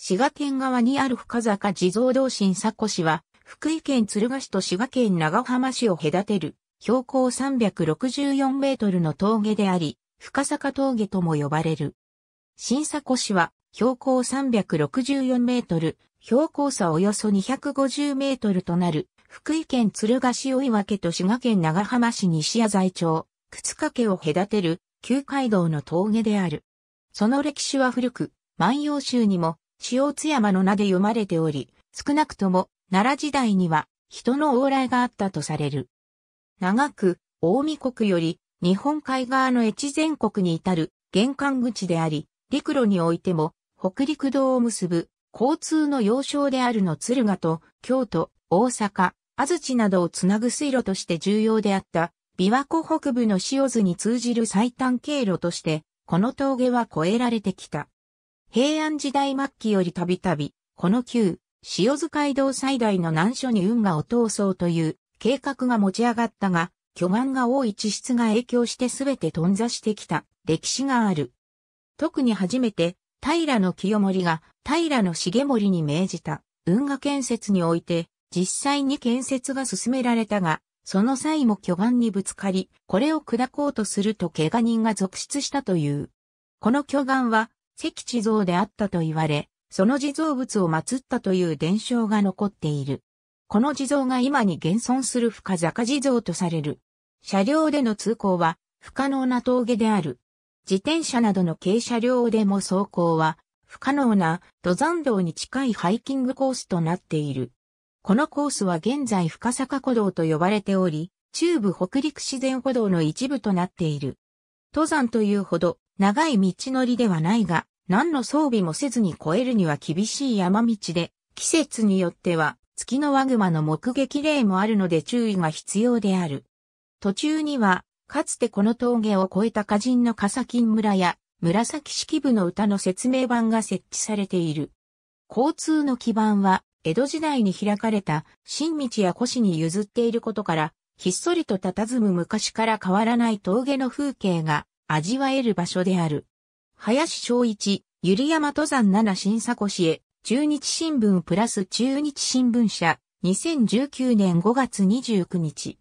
滋賀県側にある深坂地蔵道新佐古市は、福井県敦賀市と滋賀県長浜市を隔てる、標高364メートルの峠であり、深坂峠とも呼ばれる。新佐古市は、標高364メートル、標高差およそ250メートルとなる、福井県敦賀市追分と滋賀県長浜市西谷財町、靴掛を隔てる、旧街道の峠である。その歴史は古く、万葉集にも、塩津山の名で読まれており、少なくとも奈良時代には人の往来があったとされる。長く、大見国より日本海側の越前国に至る玄関口であり、陸路においても北陸道を結ぶ交通の要衝であるの敦賀と京都、大阪、安土などをつなぐ水路として重要であった琵琶湖北部の塩津に通じる最短経路としてこの峠は越えられてきた。平安時代末期よりたびたび、この旧、塩津街道最大の難所に運河を通そうという計画が持ち上がったが、巨岩が多い地質が影響してすべて頓挫してきた歴史がある。特に初めて、平の清盛が平の重盛に命じた運河建設において、実際に建設が進められたが、その際も巨岩にぶつかり、これを砕こうとすると怪我人が続出したという。この巨岩は石地蔵であったと言われ、その地蔵物を祀ったという伝承が残っている。この地蔵が今に現存する深坂地蔵とされる。車両での通行は不可能な峠である。自転車などの軽車両でも走行は不可能な登山道に近いハイキングコースとなっている。このコースは現在深坂古道と呼ばれており、中部北陸自然歩道の一部となっている。登山というほど長い道のりではないが、何の装備もせずに越えるには厳しい山道で、季節によっては月のワグマの目撃例もあるので注意が必要である。途中には、かつてこの峠を越えた歌人の笠金村や紫式部の歌の説明版が設置されている。交通の基盤は江戸時代に開かれた新道や古市に譲っていることから、ひっそりと佇む昔から変わらない峠の風景が味わえる場所である。林正一、ゆり山登山七新佐古市へ、中日新聞プラス中日新聞社、2019年5月29日。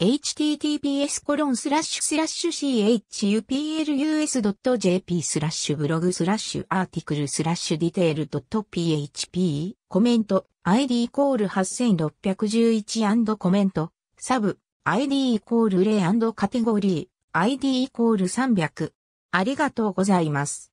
https コロンスラッシュスラッシュ chuplus.jp スラッシュブログスラッシュアーティクルスラッシュディテール .php コメント ID イコール8611コメントサブ ID イコールレイカテゴリー ID イコール300。ありがとうございます。